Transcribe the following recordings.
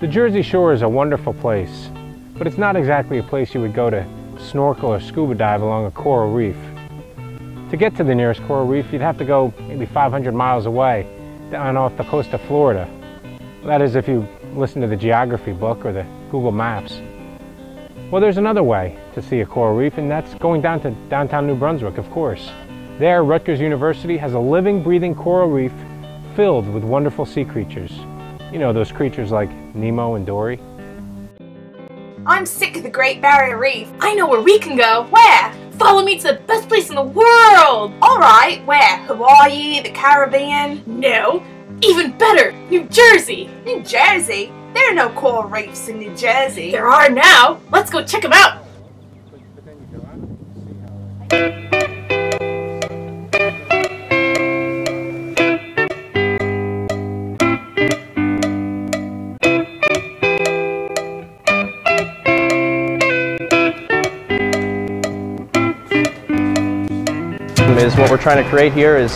The Jersey Shore is a wonderful place, but it's not exactly a place you would go to snorkel or scuba dive along a coral reef. To get to the nearest coral reef, you'd have to go maybe 500 miles away, down off the coast of Florida. That is if you listen to the geography book or the Google Maps. Well, there's another way to see a coral reef, and that's going down to downtown New Brunswick, of course. There, Rutgers University has a living, breathing coral reef filled with wonderful sea creatures. You know, those creatures like Nemo and Dory. I'm sick of the Great Barrier Reef. I know where we can go. Where? Follow me to the best place in the world! Alright, where? Hawaii, the Caribbean? No, even better, New Jersey! New Jersey? There are no coral reefs in New Jersey. There are now! Let's go check them out! Is what we're trying to create here is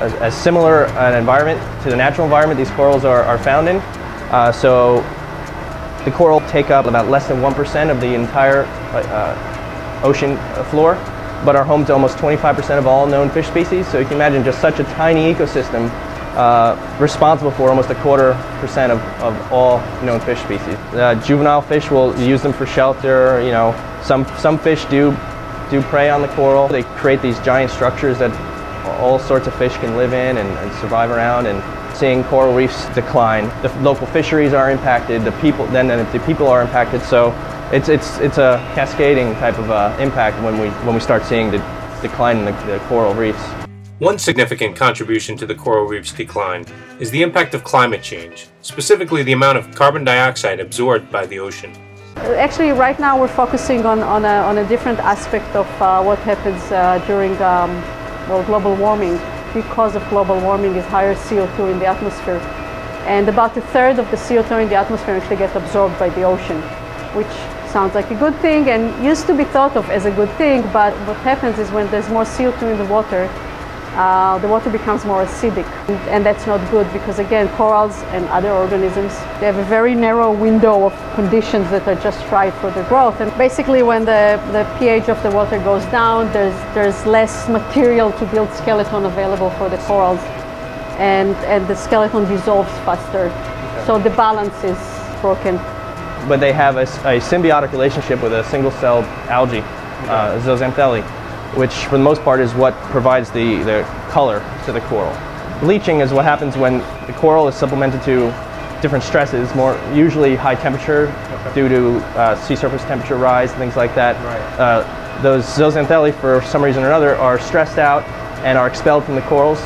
a, a similar an environment to the natural environment these corals are, are found in. Uh, so the coral take up about less than 1% of the entire uh, ocean floor, but are home to almost 25% of all known fish species. So you can imagine just such a tiny ecosystem uh, responsible for almost a quarter percent of, of all known fish species. Uh, juvenile fish will use them for shelter, you know, some, some fish do do prey on the coral. They create these giant structures that all sorts of fish can live in and, and survive around and seeing coral reefs decline. The local fisheries are impacted, the people, then the people are impacted, so it's, it's, it's a cascading type of uh, impact when we, when we start seeing the decline in the, the coral reefs. One significant contribution to the coral reef's decline is the impact of climate change, specifically the amount of carbon dioxide absorbed by the ocean. Actually, right now we're focusing on, on, a, on a different aspect of uh, what happens uh, during um, well, global warming. Because of global warming is higher CO2 in the atmosphere. And about a third of the CO2 in the atmosphere actually gets absorbed by the ocean, which sounds like a good thing and used to be thought of as a good thing, but what happens is when there's more CO2 in the water, uh, the water becomes more acidic. And that's not good because again, corals and other organisms, they have a very narrow window of conditions that are just right for the growth. And basically when the, the pH of the water goes down, there's, there's less material to build skeleton available for the corals. And, and the skeleton dissolves faster. Okay. So the balance is broken. But they have a, a symbiotic relationship with a single-celled algae, uh, zooxanthellae which for the most part is what provides the, the color to the coral. Bleaching is what happens when the coral is supplemented to different stresses, more usually high temperature okay. due to uh, sea surface temperature rise, and things like that. Right. Uh, those zooxanthellae, for some reason or another, are stressed out and are expelled from the corals,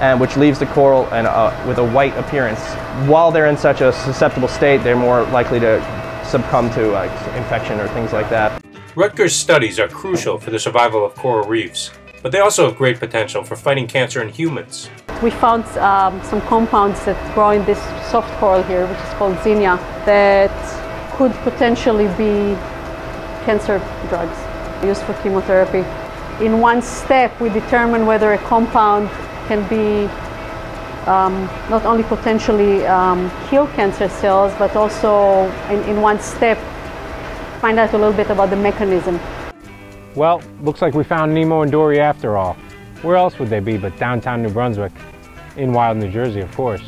and which leaves the coral and, uh, with a white appearance. While they're in such a susceptible state, they're more likely to succumb to infection or things like that. Rutgers studies are crucial for the survival of coral reefs, but they also have great potential for fighting cancer in humans. We found um, some compounds that grow in this soft coral here, which is called Xenia, that could potentially be cancer drugs used for chemotherapy. In one step, we determine whether a compound can be um, not only potentially um, kill cancer cells, but also in, in one step find out a little bit about the mechanism. Well, looks like we found Nemo and Dory after all. Where else would they be but downtown New Brunswick? In Wild, New Jersey, of course.